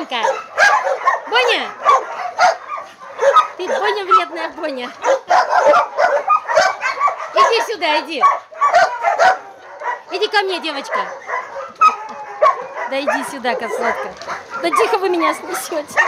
Бонька! Боня! Ты Боня вредная, Боня. Иди сюда, иди. Иди ко мне, девочка. Да иди сюда, косотка. Да тихо вы меня снесете.